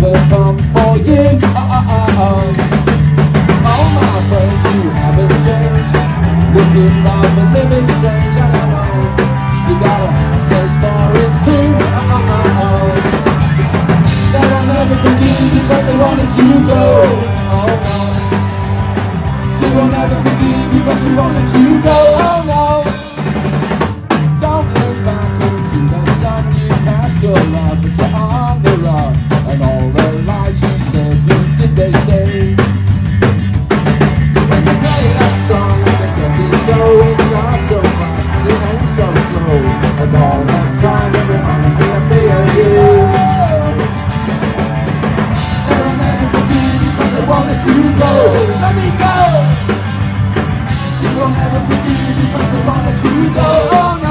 have come for you. Uh, uh, uh, uh. All my friends you haven't changed, looking by the living strange. I know. You got a taste for it too. Uh, uh, uh, uh. They will never forgive you, but they wanted to go. Oh, no. She will never forgive you, but she wanted to go. let you go, let me go. She will never forgive you because I won't let you go.